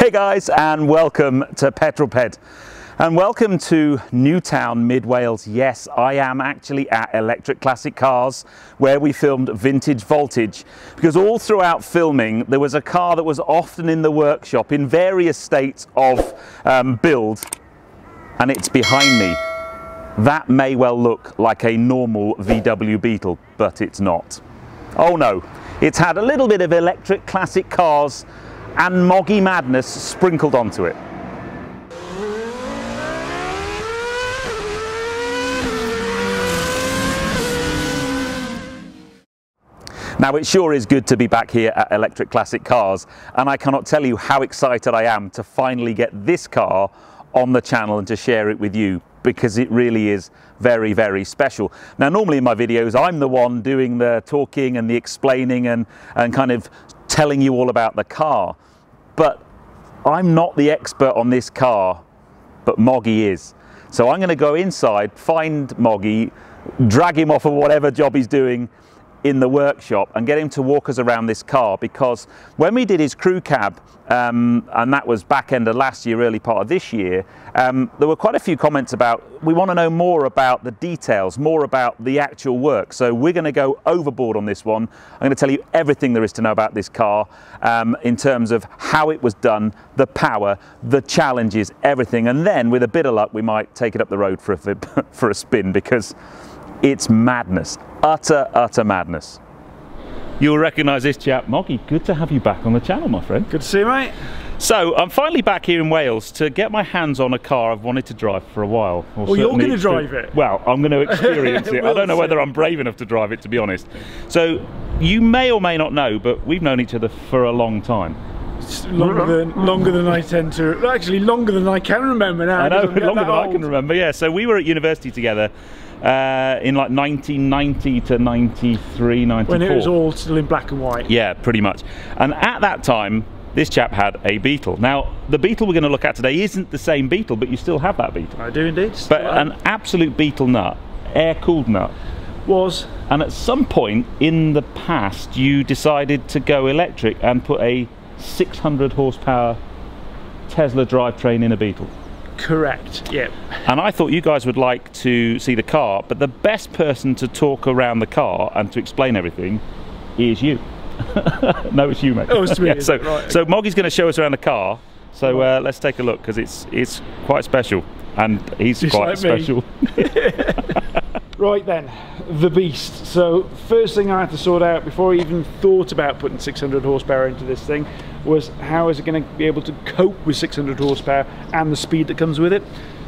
Hey guys, and welcome to Petrol Ped. And welcome to Newtown, Mid Wales. Yes, I am actually at Electric Classic Cars where we filmed Vintage Voltage because all throughout filming there was a car that was often in the workshop in various states of um, build and it's behind me. That may well look like a normal VW Beetle, but it's not. Oh no, it's had a little bit of Electric Classic Cars and Moggy madness sprinkled onto it. Now it sure is good to be back here at Electric Classic Cars and I cannot tell you how excited I am to finally get this car on the channel and to share it with you because it really is very very special. Now normally in my videos I'm the one doing the talking and the explaining and, and kind of telling you all about the car. But I'm not the expert on this car, but Moggy is. So I'm going to go inside, find Moggy, drag him off of whatever job he's doing, in the workshop and get him to walk us around this car because when we did his crew cab um, and that was back end of last year early part of this year um, there were quite a few comments about we want to know more about the details more about the actual work. So we're going to go overboard on this one. I'm going to tell you everything there is to know about this car um, in terms of how it was done the power the challenges everything. And then with a bit of luck we might take it up the road for a, for a spin because it's madness, utter, utter madness. You'll recognise this chap, Moggy. Good to have you back on the channel, my friend. Good to see you, mate. So I'm finally back here in Wales to get my hands on a car I've wanted to drive for a while. Well, you're going to drive it. Well, I'm going to experience it. we'll I don't know see. whether I'm brave enough to drive it, to be honest. So you may or may not know, but we've known each other for a long time. Longer than longer than I tend to. Actually, longer than I can remember now. I know, 'cause longer that than I can remember. Yeah. So we were at university together uh, in like 1990 to 93, 94. When it was all still in black and white. Yeah, pretty much. And at that time, this chap had a Beetle. Now, the Beetle we're going to look at today isn't the same Beetle, but you still have that Beetle. I do indeed. But an absolute Beetle nut, air cooled nut. was And at some point in the past, you decided to go electric and put a 600 horsepower Tesla drivetrain in a Beetle. Correct. Yeah. And I thought you guys would like to see the car, but the best person to talk around the car and to explain everything is you. no, it's you, mate. Oh, it's me, is so? Right, so Moggy's going to show us around the car. So uh, let's take a look because it's it's quite special, and he's Just quite like special. Right then, the beast. So first thing I had to sort out before I even thought about putting 600 horsepower into this thing was how is it going to be able to cope with 600 horsepower and the speed that comes with it.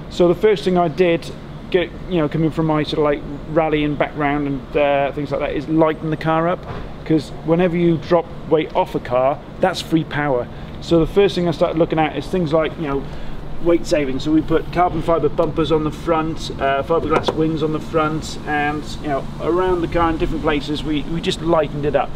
So the first thing I did, get you know, coming from my sort of like rallying background and uh, things like that, is lighten the car up because whenever you drop weight off a car, that's free power. So the first thing I started looking at is things like you know weight saving. So we put carbon fibre bumpers on the front, uh, fiberglass wings on the front, and you know around the car in different places. We we just lightened it up.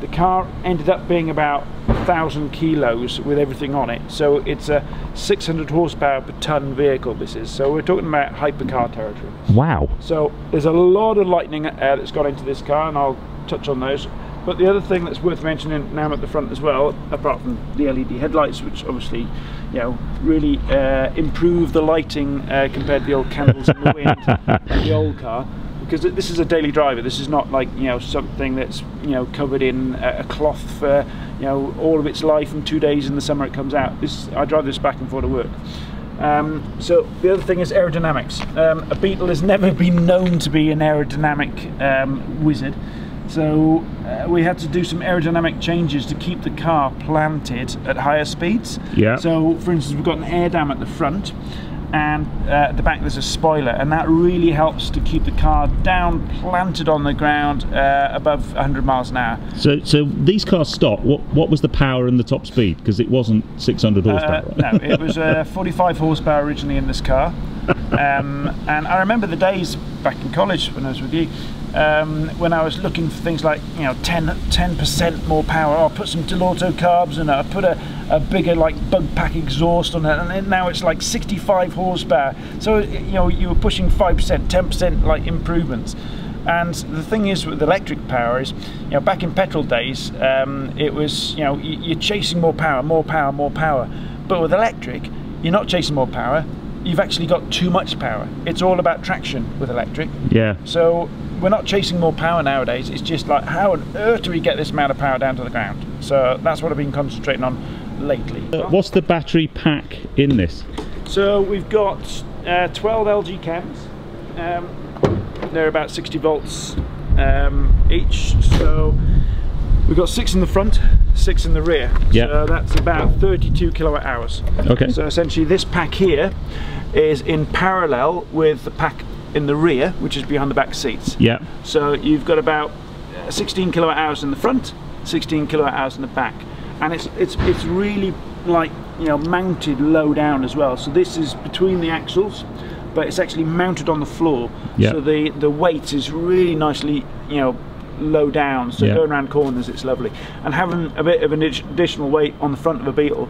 The car ended up being about thousand kilos with everything on it. So it's a 600 horsepower per ton vehicle. This is. So we're talking about hypercar territory. wow. So there's a lot of lightning uh, that's gone into this car, and I'll touch on those. But the other thing that's worth mentioning now at the front as well, apart from the LED headlights, which obviously, you know, really uh, improve the lighting uh, compared to the old candles in the wind like the old car, because this is a daily driver. This is not like you know something that's you know covered in a a cloth for you know all of its life and two days in the summer it comes out. This I drive this back and forth to work. Um, so the other thing is aerodynamics. Um, a Beetle has never been known to be an aerodynamic um, wizard, so uh, we had to do some aerodynamic changes to keep the car planted at higher speeds. Yeah. So, for instance, we've got an air dam at the front, and uh, at the back there's a spoiler, and that really helps to keep the car down, planted on the ground uh, above 100 miles an hour. So so these cars stop. What what was the power and the top speed? Because it wasn't 600 Uh, no, it was uh, 45 horsepower originally in this car. Um, and I remember the days back in college when I was with you, um, when I was looking for things like, you know, 10, percent more power. Oh, I'll put some Dellorto carbs and. I put a, a bigger, like, bug pack exhaust on it. And now it's like 65 horsepower. So, you know, you were pushing 5%, 10% like improvements. And the thing is with electric power is, you know, back in petrol days, um, it was, you know, you're chasing more power, more power, more power. But with electric, you're not chasing more power. You've actually got too much power. It's all about traction with electric. Yeah. So we're not chasing more power nowadays. It's just like how on earth do we get this amount of power down to the ground? So that's what I've been concentrating on lately. Uh, what's the battery pack in this? So we've got uh, 12 LG chems. Um, they're about 60 volts um, each. So we've got six in the front, six in the rear. Yeah. So that's about 32 kilowatt hours. Okay. So essentially this pack here is in parallel with the pack in the rear, which is behind the back seats. Yeah. So you've got about uh, 16 kilowatt hours in the front, 16 kilowatt hours in the back, and it's it's it's really like you know mounted low down as well. So this is between the axles, but it's actually mounted on the floor. Yeah. So the the weight is really nicely you know low down. So Yeah. going around corners, it's lovely, and having a bit of an additional weight on the front of a Beetle,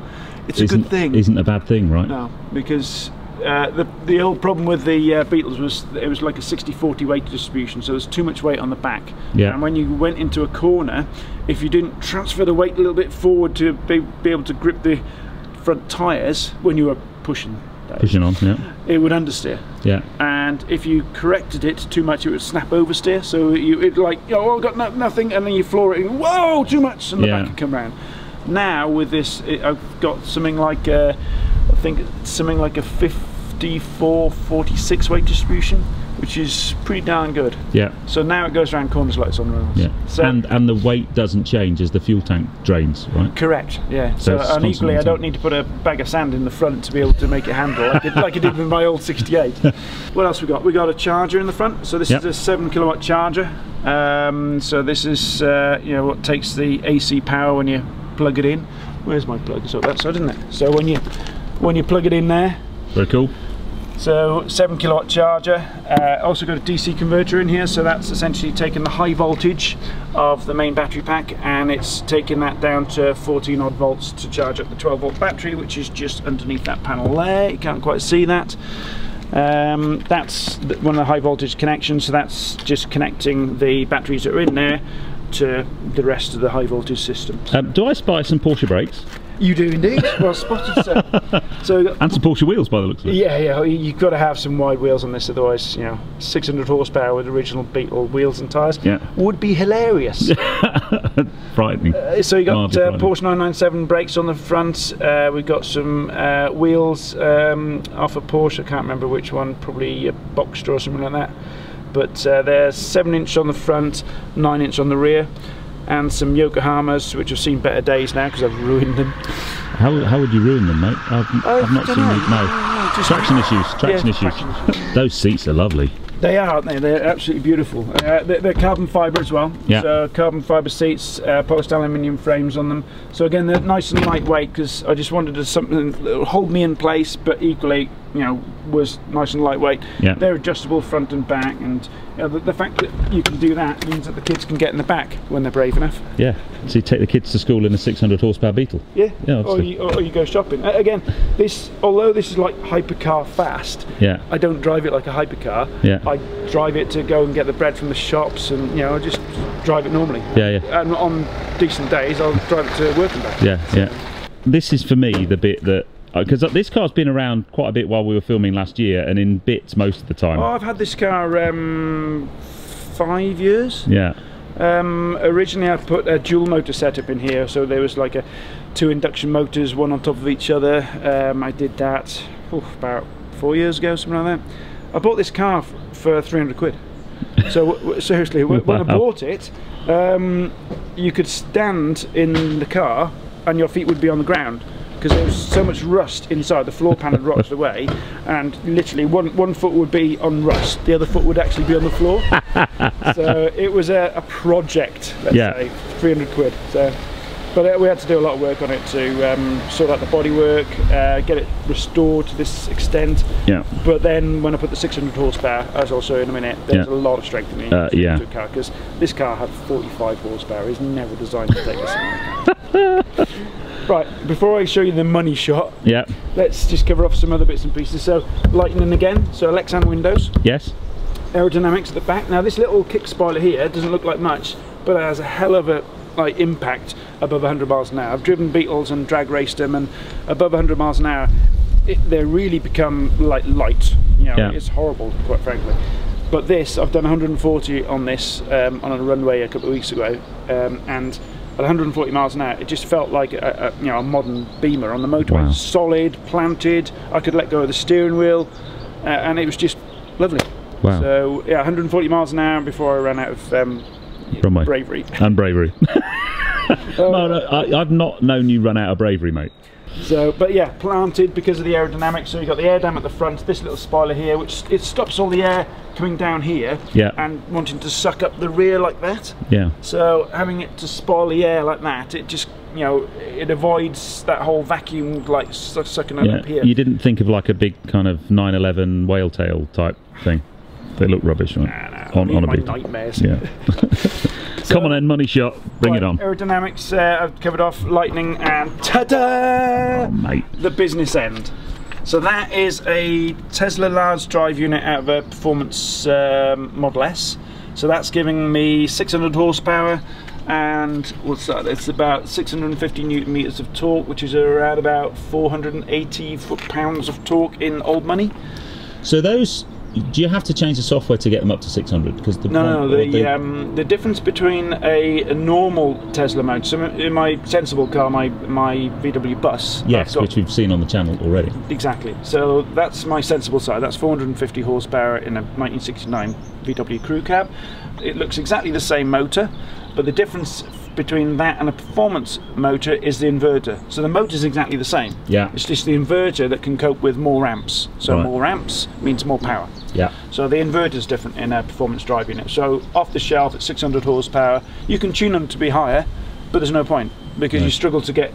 it's a isn't, good thing. Isn't a bad thing, right? No, because uh, the the old problem with the uh, Beetles was it was like a 60-40 weight distribution, so there's too much weight on the back. Yeah. And when you went into a corner, if you didn't transfer the weight a little bit forward to be, be able to grip the front tyres when you were pushing, that Pushing on, yeah. it would understeer. Yeah. And if you corrected it too much, it would snap oversteer. So you it like oh I've got no, nothing, and then you floor it, and whoa too much, and the Yeah. back would come round. Now with this, it, I've got something like a, I think something like a 54, 46 weight distribution, which is pretty darn good. Yeah. So now it goes around corners like it's on rails. Yeah. So and and the weight doesn't change as the fuel tank drains, right? Correct. Yeah. So So, it's and equally, I don't need to put a bag of sand in the front to be able to make it handle like, it, like I did with my old 68. what else we got? We got a charger in the front. So this Yep. is a seven kilowatt charger. Um, so this is uh, you know what takes the AC power when you plug it in. Where's my plug? So that side, isn't it? So when you when you plug it in there, Very cool. So seven kilowatt charger. Uh, also got a DC converter in here, so that's essentially taking the high voltage of the main battery pack and it's taking that down to 14 odd volts to charge up the 12 volt battery, which is just underneath that panel there. You can't quite see that. Um, that's one of the high voltage connections, so that's just connecting the batteries that are in there to the rest of the high voltage system. Um, do I spy some Porsche brakes You do indeed. Well spotted, sir. So and some Porsche wheels by the looks of it? yeah, yeah, you've got to have some wide wheels on this, otherwise, you know, 600 horsepower with original Beetle wheels and tyres Yeah. would be hilarious. Frightening. Uh, so you got uh. Porsche 997 brakes on the front. Uh, we've got some uh, wheels um, off a Porsche. I can't remember which one. Probably a Boxster or something like that. But uh, they're seven inch on the front, nine inch on the rear, and some Yokohamas, which have seen better days now because I've ruined them. How, how would you ruin them, mate? I've, Oh, I've not dunno. seen these. No. No, just- Traction issues. Traction Yeah, issues. traction Those seats are lovely. They are, aren't they? They're absolutely beautiful. Uh, they're, they're carbon fibre as well. Yeah. So carbon fibre seats, uh, polished aluminium frames on them. So again, they're nice and lightweight because I just wanted to something that would hold me in place, but equally, you know, was nice and lightweight. Yeah. They're adjustable front and back, and you know, the, the fact that you can do that means that the kids can get in the back when they're brave enough. Yeah. So you take the kids to school in a 600 horsepower Beetle. Yeah. Yeah, or, you, or you go shopping. Again, this although this is like hypercar fast. Yeah. I don't drive it like a hypercar. Yeah. I drive it to go and get the bread from the shops, and you know, I just drive it normally. Yeah, yeah. And on decent days, I'll drive it to work and back. Yeah, yeah. This is for me the bit that because this car's been around quite a bit while we were filming last year, and in bits most of the time. Oh, I've had this car um, five years. Yeah, Um, originally, I put a dual motor setup in here, so there was like a two induction motors, one on top of each other. Um, I did that oof, about four years ago, something like that. I bought this car f- for 300 quid. So seriously, w- when I bought it, um, you could stand in the car and your feet would be on the ground because there was so much rust inside. The floor pan had rotted away, and literally one one foot would be on rust, the other foot would actually be on the floor. so it was a, a project. Let's Yeah. say 300 quid. So. But uh, we had to do a lot of work on it to um, sort out the bodywork, uh, get it restored to this extent. yeah, But then when I put the 600 horsepower, as I'll show you in a minute, there's Yeah. a lot of strength in the Uh, yeah. a car because this car had 45 horsepower. It's never designed to take this. right, before I show you the money shot, yeah. let's just cover off some other bits and pieces. So lightning again. So Lexan windows, Yes. aerodynamics at the back. Now this little kick spoiler here doesn't look like much, but it has a hell of a like impact above 100 miles an hour. I've driven Beetles and drag raced them, and above 100 miles an hour, it, they really become like light. You know, Yeah. it's horrible, quite frankly. But this, I've done 140 on this um, on a runway a couple of weeks ago, um, and at 140 miles an hour, it just felt like a, a you know a modern Beamer on the motorway. Wow. Solid, planted. I could let go of the steering wheel, uh, and it was just lovely. Wow. So yeah, 140 miles an hour before I ran out of um, Runway. bravery. and bravery. no, no, I, I've not known you run out of bravery, mate. So, but yeah, planted because of the aerodynamics. So you've got the air dam at the front, this little spoiler here, which it stops all the air coming down here Yeah. and wanting to suck up the rear like that. Yeah. So having it to spoil the air like that, it just you know it avoids that whole vacuum like sucking up, Yeah. up here. You didn't think of like a big kind of 911 whale tail type thing. They look rubbish, right? Nah, on, me on a bit. nightmares. Yeah. Come on then, money shot. Bring it on. Aerodynamics, uh, I've covered off lightning and ta-da! Mate. the business end. So that is a Tesla large drive unit out of a performance um, Model S. So that's giving me 600 horsepower and what's that? It's about 650 newton meters of torque, which is around about 480 foot pounds of torque in old money. So those, do you have to change the software to get them up to 600? Because the No, no, or The um, the difference between a, a normal Tesla motor. So in my sensible car, my my VW bus. yes, got- which we've seen on the channel already. Exactly. So that's my sensible side. That's 450 horsepower in a 1969 VW crew cab. It looks exactly the same motor, but the difference between that and a performance motor is the inverter. So the motor is exactly the same. Yeah. It's just the inverter that can cope with more amps. So Right. more amps means more power. Yeah. So the inverter is different in a performance drive unit. So off the shelf at 600 horsepower, you can tune them to be higher, but there's no point because you struggle to get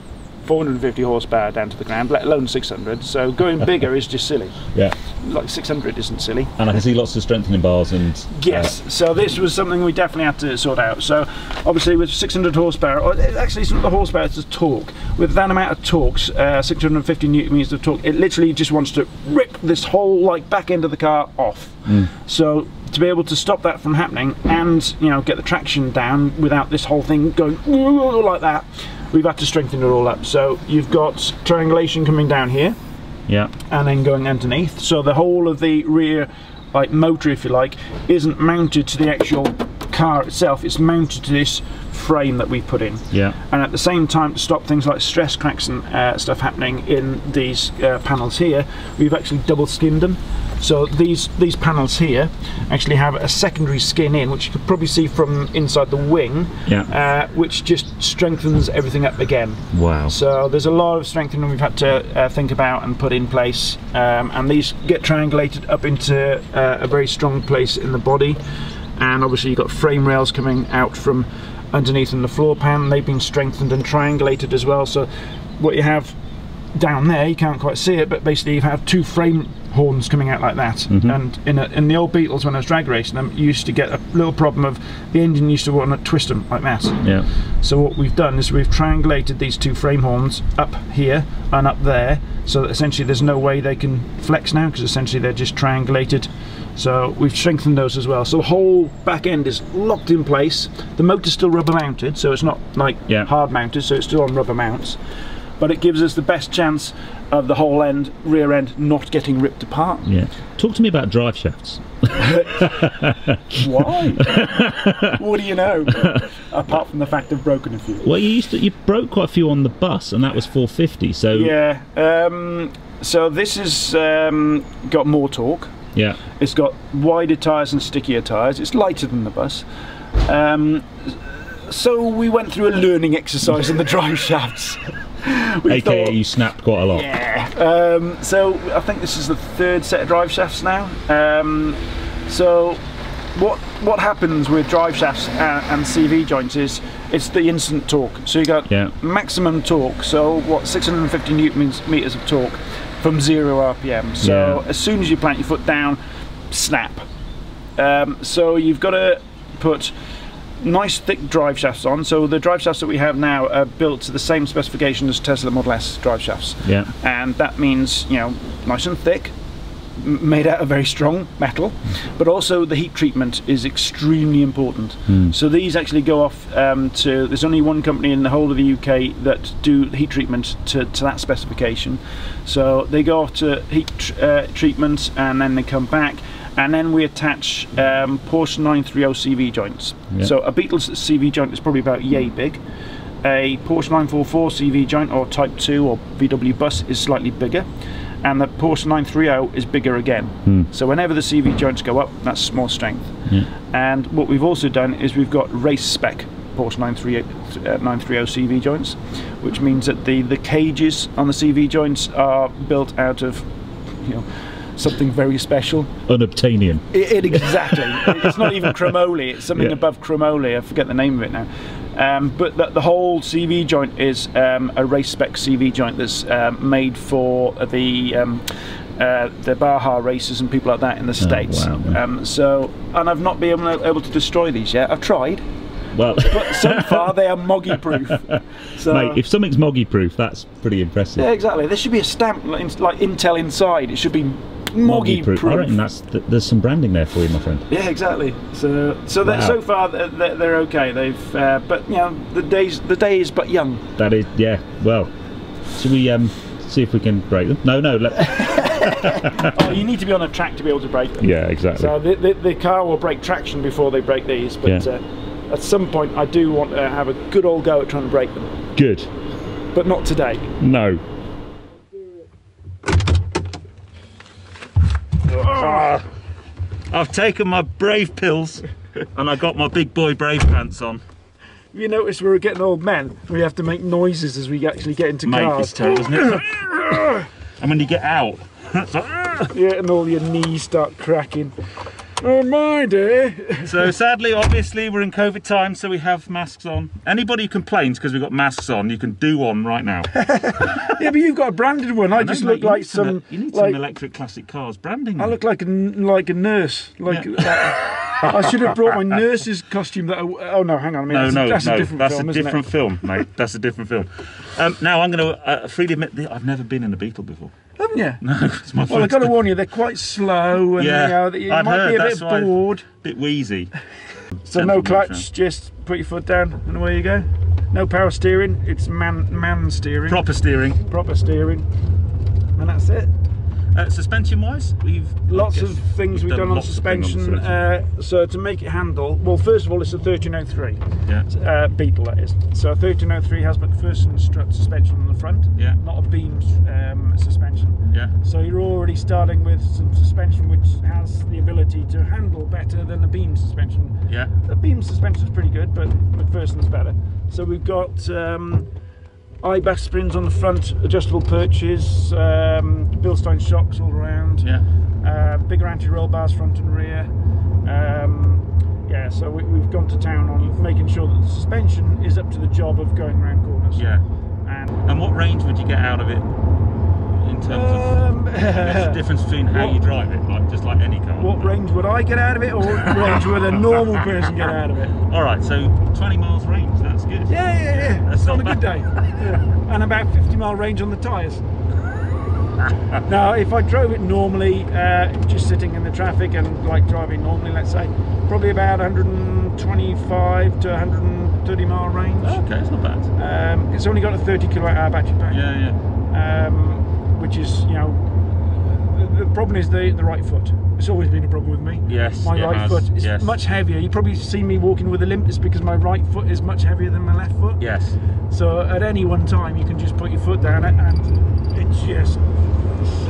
450 horsepower down to the ground, let alone 600. So going bigger is just silly. Yeah. Like 600 isn't silly. And I can see lots of strengthening bars and. Uh, yes, so this was something we definitely had to sort out. So obviously with 600 horsepower, or it- actually it's not the horsepower, it's the torque. With that amount of torques, uh, 650 newton meters of torque, it literally just wants to rip this whole like back end of the car off. Mm. So to be able to stop that from happening and you know get the traction down without this whole thing going like that, we've had to strengthen it all up. So you've got triangulation coming down here Yeah. and then going underneath. So the whole of the rear, like motor, if you like, isn't mounted to the actual car itself. It's mounted to this frame that we put in. Yeah. And at the same time, to stop things like stress cracks and uh, stuff happening in these uh, panels here, we've actually double skinned them. So these these panels here actually have a secondary skin in, which you could probably see from inside the wing, Yeah. uh, which just strengthens everything up again. Wow. So there's a lot of strengthening we've had to uh, think about and put in place, um, and these get triangulated up into uh, a very strong place in the body. And obviously you've got frame rails coming out from underneath in the floor pan. They've been strengthened and triangulated as well. So what you have down there, you can't quite see it, but basically you have two frame horns coming out like that. Mm-hmm. And in, a, in the old Beetles, when I was drag racing them, you used to get a little problem of the engine used to want to twist them like that. Yeah. So what we've done is we've triangulated these two frame horns up here and up there, so that essentially there's no way they can flex now because essentially they're just triangulated. So we've strengthened those as well. So the whole back end is locked in place. The motor's still rubber mounted, so it's not like Yeah. hard mounted, so it's still on rubber mounts. But it gives us the best chance of the whole end, rear end, not getting ripped apart. Yeah. Talk to me about drive shafts. Why? what do you know? Apart from the fact I've broken a few. Well, you used to you broke quite a few on the bus, and that was 450. So Yeah. Um, so this has um, got more torque. yeah. It's got wider tyres and stickier tyres. It's lighter than the bus. Um, so we went through a learning exercise on the drive shafts. AKA thought- you snapped quite a lot. yeah. Um, so I think this is the third set of drive shafts now. Um, so what what happens with drive shafts and, and CV joints is it's the instant torque. So you got Yeah. maximum torque. So what 650 newton meters of torque from zero RPM. So Yeah. as soon as you plant your foot down, snap. Um, so you've got to put nice thick drive shafts on. So the drive shafts that we have now are built to the same specification as Tesla Model S drive shafts Yeah. and that means you know nice and thick made out of very strong metal, but also the heat treatment is extremely important. So these actually go off um, to. There's only one company in the whole of the UK that do heat treatment to, to that specification. So they go off to heat tr- uh, treatment and then they come back. And then we attach um, Porsche 930 CV joints. Yeah. So a Beetle's CV joint is probably about yay big. A Porsche 944 CV joint or Type 2 or VW bus is slightly bigger, and the Porsche 930 is bigger again. So whenever the CV joints go up, that's more strength. And what we've also done is we've got race spec Porsche 938, uh, 930 CV joints, which means that the, the cages on the CV joints are built out of, you know, something very special. Unobtainium. It, it exactly. it's not even chromoly. It's something Yeah. above chromoly. I forget the name of it now. Um, but the, the whole CV joint is um, a race spec CV joint that's um, made for the um, uh, the Baja races and people like that in the states. Oh, wow. Um, so, and I've not been able, able to destroy these yet. I've tried, Well, but so far they are moggy proof. So, mate, if something's moggy proof, that's pretty impressive. yeah, exactly. There should be a stamp like, like Intel inside. It should be moggy proof. I reckon that's th- there's some branding there for you, my friend. Yeah, exactly. So, so that Wow. so far they're, they're they're okay. They've, uh, but you know, the days the day is but young. That is, yeah. Well, should we um see if we can break them? No, no. Let, Oh, you need to be on a track to be able to break them. yeah, exactly. So the, the, the car will break traction before they break these, but Yeah. uh, at some point I do want to have a good old go at trying to break them, Good. but not today. No. Ah, I've taken my brave pills, and I got my big boy brave pants on. You notice we're getting old men. We have to make noises as we actually get into Mate, cars. it's terrible, isn't it? and when you get out, it's like, "Ah." Yeah, and all your knees start cracking. Oh my dear. So sadly, obviously, we're in COVID time, so we have masks on. Anybody who complains because we've got masks on, you can do one right now. Yeah, but you've got a branded one. I, just No, mate, look like need some. You need like, some electric classic cars branding. I look like a like a nurse. Like I should have brought my nurse's costume. That I, oh no, hang on a minute. No, that's, no, that's no. a different that's film, a isn't different it? film, mate. That's a different film. Um, now I'm going to uh, freely admit that I've never been in a Beetle before. Haven't you? No, it's my Well, I've got to warn you, they're quite slow, and Yeah, you, know, you might heard, be a bit bored. bit wheezy. So no clutch, just put your foot down, and away you go. No power steering. It's man man steering, Proper steering. proper steering, and that's it. Uh, suspension wise, we've Lots of things we've done, on lots of things on suspension. uh, so to make it handle, well, first of all, it's a 1303. yeah. uh, Beetle that is. So 1303 has MacPherson strut suspension on the front, Yeah. not a beam um, suspension. Yeah. So you're already starting with some suspension which has the ability to handle better than a beam suspension. Yeah. The beam suspension is pretty good, but MacPherson's better. So we've got um, Eibach springs on the front, adjustable perches, um, Bilstein shocks all around Yeah. uh, bigger anti-roll bars front and rear. Um, yeah, so we, we've gone to town on making sure that the suspension is up to the job of going around corners. Yeah. And And what range would you get out of it in terms of um, There's a difference between how what- you drive it, like just like any car. what range would I get out of it, or what range would a normal person get out of it? All right, so 20 miles range. That's good. Yeah, yeah, yeah. That's on a good day. Yeah. And about 50 mile range on the tyres. now, if I drove it normally, uh, just sitting in the traffic and like driving normally, let's say, probably about 125 to 130 mile range. Okay, it's not bad. Um, it's only got a 30 kilowatt hour battery pack, Yeah, yeah. um, which is, you know, the, the problem is the, the right foot. It's always been a problem with me. Yes, My right has, foot is yes. much heavier. You probably see me walking with a limp. It's because my right foot is much heavier than my left foot. Yes. So at any one time, you can just put your foot down it and it just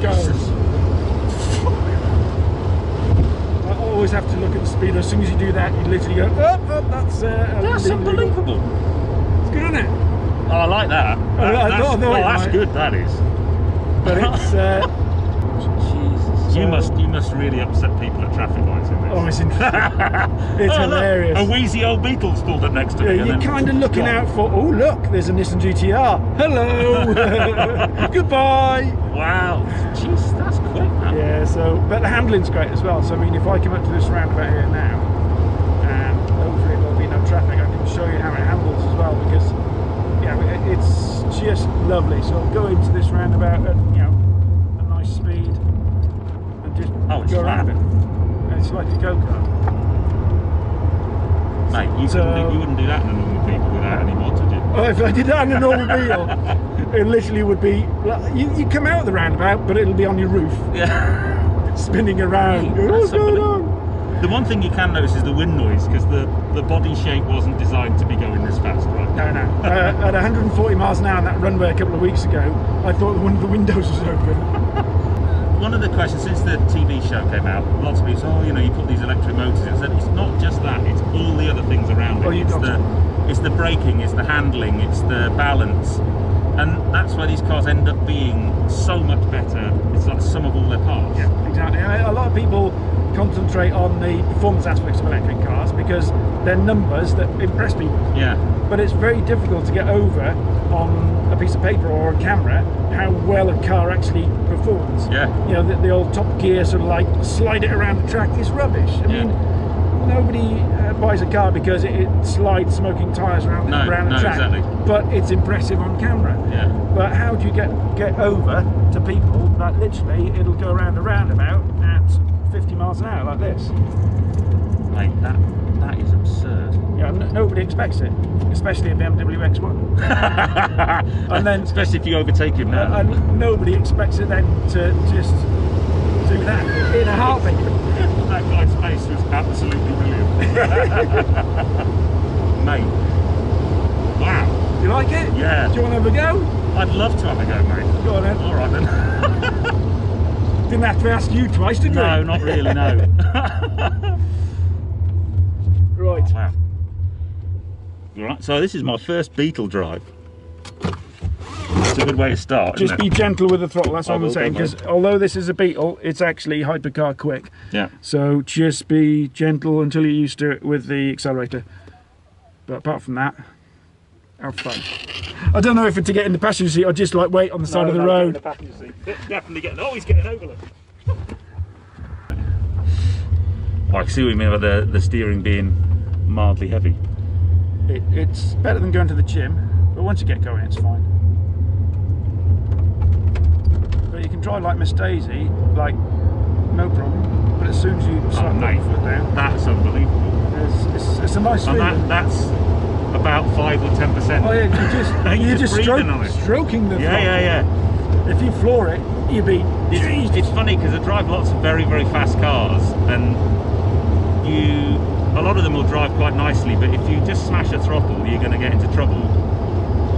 goes. I always have to look at the speed. As soon as you do that, you literally go, up, up, that's uh, That's unbelievable. It's good, isn't it? Oh, I like that. I that's, I thought oh, that's might. good. That is. But it's, uh, Jesus. You So- must you must really upset people at traffic lights in this. oh, it's interesting. It's Oh, look, hilarious. a wheezy old Beetle's pulled up next to Yeah, me. you're kind of looking gone. out for. Oh, look, there's a Nissan GTR. Hello. Goodbye. Wow. Jeez, that's quick, man. Yeah, so but the handling's great as well. So I mean, if I come up to this roundabout here now, and hopefully there'll be no traffic, I can show you how it handles as well because yeah, it- it's just lovely. So I'll go into this roundabout at you know a nice speed and just Oh, it's go flat. around it. And it's like a go-kart. Mate, you, So- couldn't do, you wouldn't do that in a normal vehicle without any mods, would you? Oh, if I did that in a normal wheel, it literally would be. Like, you, you come out of the roundabout, but it'll be on your roof, Yeah. spinning around. Hey, What's going on? The one thing you can notice is the wind noise because the, the body shape wasn't designed to be going this fast, right? No, no. Uh, at 140 miles an hour on that runway a couple of weeks ago, I thought one of the windows was open. One of the questions since the TV show came out, lots of people say, oh, you know, you put these electric motors in. I said, it's not just that, it's all the other things around it. Oh, you it's, the, it's the braking, it's the handling, it's the balance. And that's why these cars end up being so much better. It's like some of all their parts. Yeah, exactly. A lot of people concentrate on the performance aspects of electric cars because they're numbers that impress people. Yeah. But it's very difficult to get over on a piece of paper or a camera how well a car actually performs. Yeah. You know, the, the old Top Gear sort of like slide it around the track is rubbish. I Yeah. mean, nobody uh, buys a car because it, it slides smoking tyres around, No, around the no, track. exactly. But it's impressive on camera. Yeah. But how do you get get over to people that literally it'll go around a roundabout at 50 miles an hour like this? Mate, that that is absurd. Yeah, n- nobody expects it, especially a BMW X1. and then Especially if you overtake him now. uh, and nobody expects it then to just do that in a heartbeat. that guy's face was absolutely brilliant. Mate. Wow. You like it? Yeah. Do you want to have a go? I'd love to have a go, mate. Go on then. All right then. Didn't have to ask you twice, did we? no, not really, no. Right. wow. Right, so this is my first Beetle drive. It's a good way to start. Just isn't be it? gentle with the throttle. That's I all I'm saying. Because although this is a Beetle, it's actually hypercar quick. Yeah. So just be gentle until you're used to it with the accelerator. But apart from that, have fun. I don't know if it's to get in the passenger seat or just like wait on the side of the road. The passenger seat. Definitely getting. Oh, he's getting overlooked. I see what you mean by the, the steering being mildly heavy. It, it's better than going to the gym, but once you get going, it's fine. But you can drive like Miss Daisy, like no problem. But as soon as you start Oh, mate. foot down, That's unbelievable. it's, it's, it's a nice And feeling. that, that's about five or ten percent. Oh yeah, you just You're you're just just stroke, on it. stroking the Yeah, throttle. yeah, yeah. If you floor it, you'd be It's, it's funny because I drive lots of very, very fast cars, and you, a lot of them will drive quite nicely. But if you just smash a throttle, you're going to get into trouble.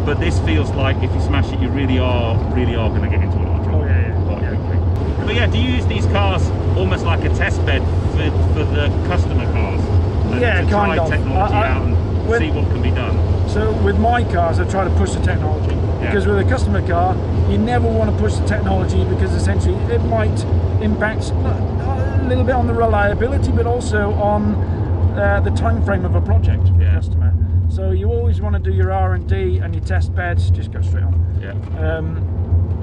But this feels like if you smash it, you really are, really are going to get into a lot of trouble. Oh, yeah, yeah. Quite quickly. But yeah, do you use these cars almost like a test bed for, for the customer cars? And Yeah, to try kind of. technology I- I- out and when- see what can be done. So with my cars, I try to push the technology because with a customer car, you never want to push the technology because essentially it might impact a little bit on the reliability, but also on uh, the time frame of a project for the customer. So you always want to do your R and D and your test beds. Just go straight on Yeah. um,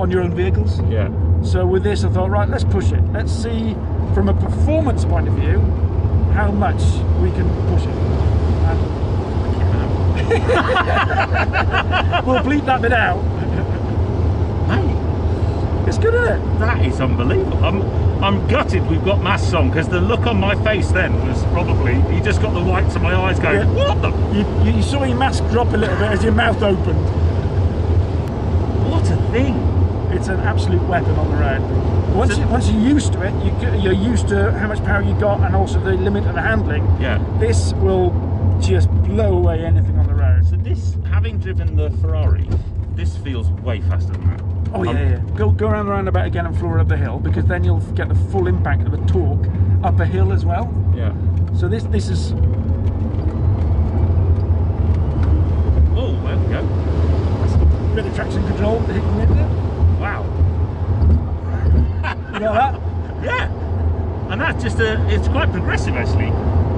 on your own vehicles. Yeah. So with this, I thought, right, let's push it. Let's see from a performance point of view how much we can push it. And we'll bleep that bit out. Mate, It's good, isn't it? That is unbelievable. I'm, I'm gutted we've got masks on because the look on my face then was probably, you just got the whites of my eyes going, Yeah. what the, You, you saw your mask drop a little bit as your mouth opened. what a thing. It's an absolute weapon on the road. Once, So- you, once you're used to it, you, get- you're used to how much power you got and also the limit of the handling. Yeah. This will just blow away anything on the road. So this, having driven the Ferrari, this feels way faster than that. Oh yeah, Um, yeah. Go go around the roundabout again and floor up the hill because then you'll get the full impact of the torque up a hill as well. Yeah. So this this is Oh, there we go. a bit of traction control hitting it there. Wow. You know that? Yeah. And that's just a, it's quite progressive actually.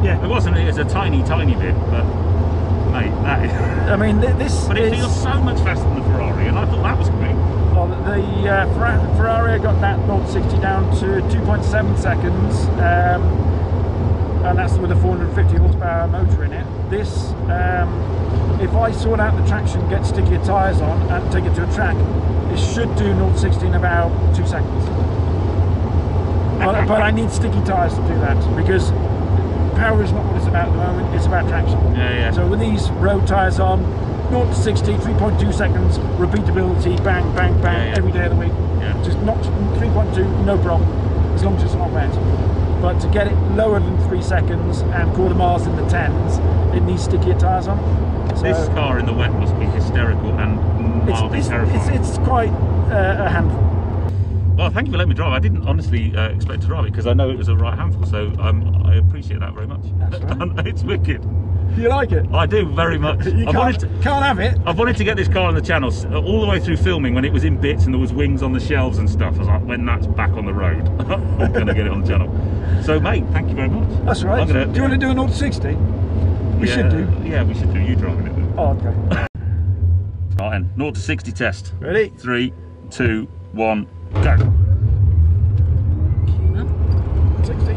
Yeah. It wasn't, it's a tiny, tiny bit, but mate, that is, I mean th- this but it is feels so much faster than the Ferrari and I thought that was great. Well, the uh, Ferrari got that 0-60 down to 2.7 seconds. Um, and that's with a 450 horsepower motor in it. This, um, if I sort out the traction, get stickier tyres on, and take it to a track, it should do 0-60 in about two seconds. but, but I need sticky tyres to do that because power is not what it's about at the moment. It's about traction. Yeah, yeah. So with these road tyres on, 0 to 60, 3.2 seconds, repeatability, bang, bang, bang, Yeah, yeah. every day of the week. Yeah. Just not 3.2, no problem, as long as it's not wet. But to get it lower than three seconds and quarter miles in the tens, it needs stickier tyres on. So This car in the wet must be hysterical and it's, mildly it's, terrifying. it's, it's quite uh, a handful. Well, thank you for letting me drive. I didn't honestly uh, expect to drive it because I know it was a right handful, so um, I appreciate that very much. That's right. it's wicked. You like it? I do very much. You I wanted can't, to, can't have it. I've wanted to get this car on the channel all the way through filming when it was in bits and there was wings on the shelves and stuff. I was like, when that's back on the road, I'm going to get it on the channel. So, mate, thank you very much. That's right. Gonna, do you want to do an 0 to 60? We yeah, should do. Yeah, we should do. You driving it then. Oh, okay. Right then, 0 to 60 test. Ready? Three, two, one, go. 60.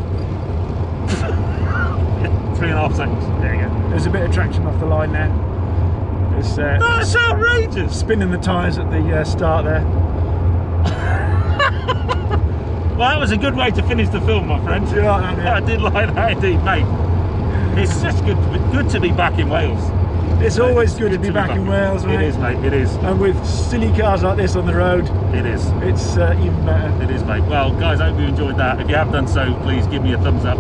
Three and a half seconds. There you go. There's a bit of traction off the line there. It's uh, That's outrageous. spinning the tyres at the uh, start there. Well, that was a good way to finish the film, my friend. You like that, yeah? I did like that indeed, mate. It's just good, to be, good to be back in Wales. It's always good to be back in Wales, mate. It is, mate. It is. And with silly cars like this on the road, It is. it's uh, even better. It is, mate. Well, guys, I hope you enjoyed that. If you have done so, please give me a thumbs up.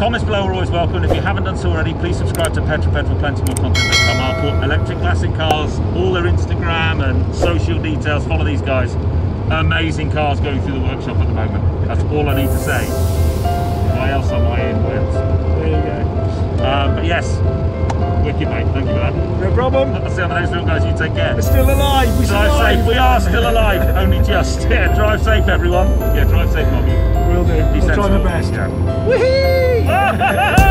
Comments below are always welcome. If you haven't done so already, please subscribe to Petrol Ped for plenty more content to come. I'll put electric classic cars, all their Instagram and social details. Follow these guys. Amazing cars going through the workshop at the moment. That's all I need to say. Why else am I in Wales? There you go. Um, but yes, wicked, mate. Thank you for that. No problem. I'll see you on the next film, guys. You take care. We're still alive. We Drive safe. We are still alive. Only just. Yeah, drive safe, everyone. Yeah, drive safe, Moggy. Will do. Be I'll try my sensible. best. Yeah. Whee! Música